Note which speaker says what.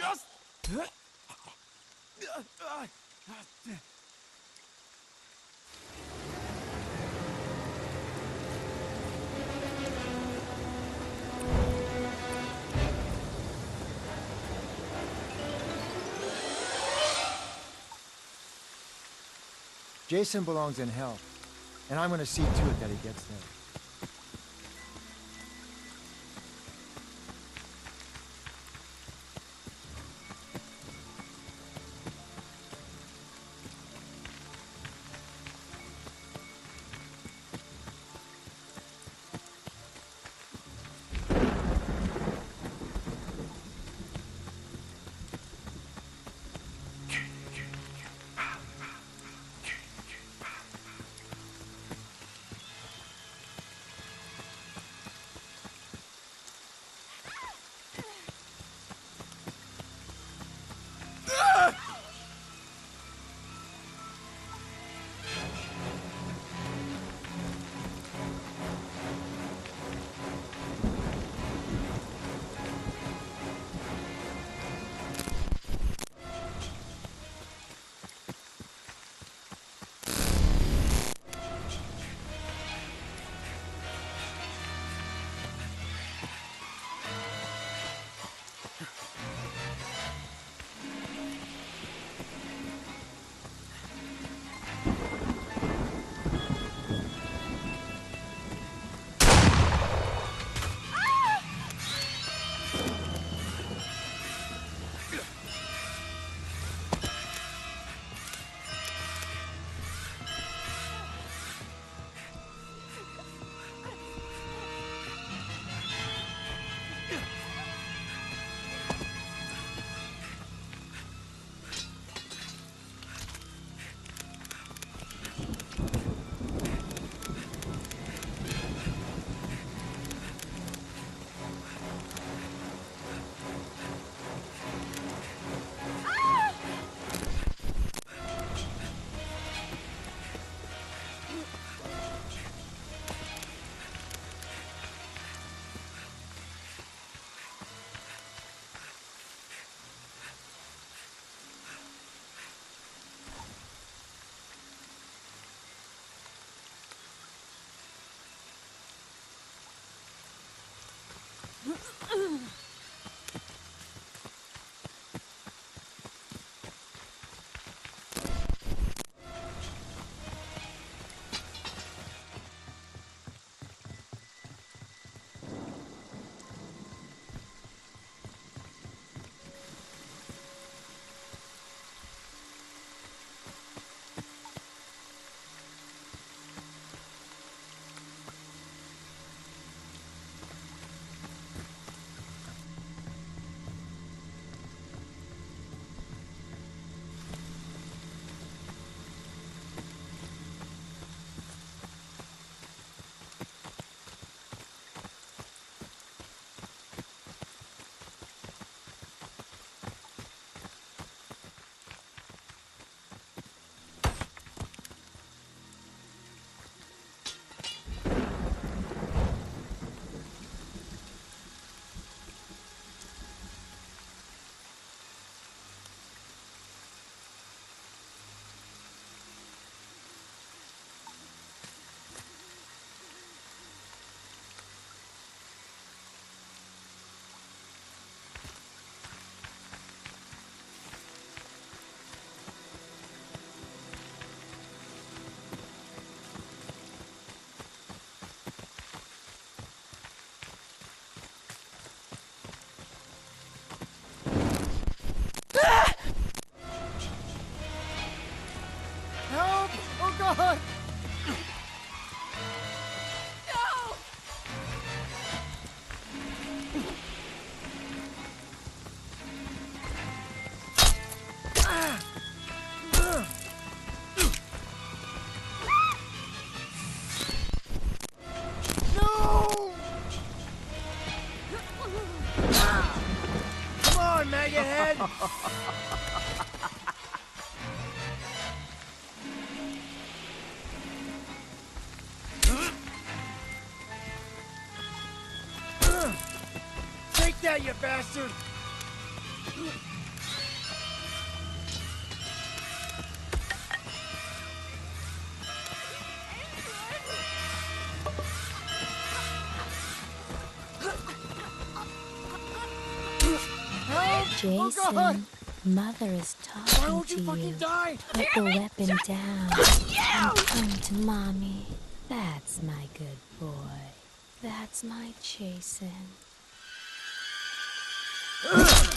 Speaker 1: Just...
Speaker 2: Jason belongs in hell, and I'm gonna see to it that he gets there. That, you bastard! Help! Oh,
Speaker 3: Jason, Mother is
Speaker 2: Why
Speaker 3: talking
Speaker 2: won't
Speaker 3: to
Speaker 2: you fucking
Speaker 3: you.
Speaker 2: die?
Speaker 3: Put the weapon down and come to mommy. That's my good boy. That's my Jason. Ugh.